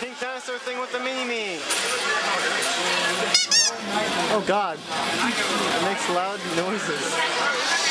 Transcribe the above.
pink dinosaur thing with the mini-me. Oh god. It makes loud noises.